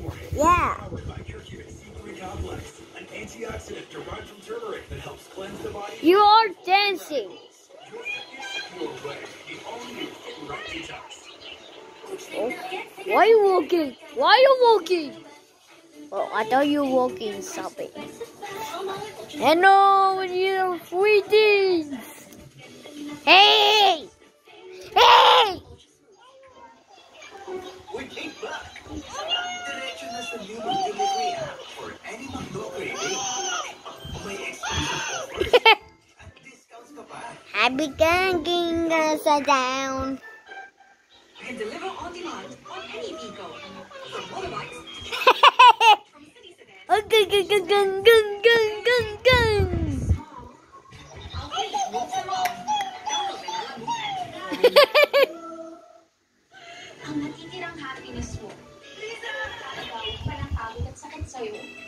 more. Yeah. You are dancing. Oh. Why are you walking? Why are you walking? Well, I thought you were walking something. Hello, you 3D. I began getting us down. I deliver on demand on any vehicle. From motorbikes from city sedans. Ang natitirang happiness mo. At sakit sa'yo.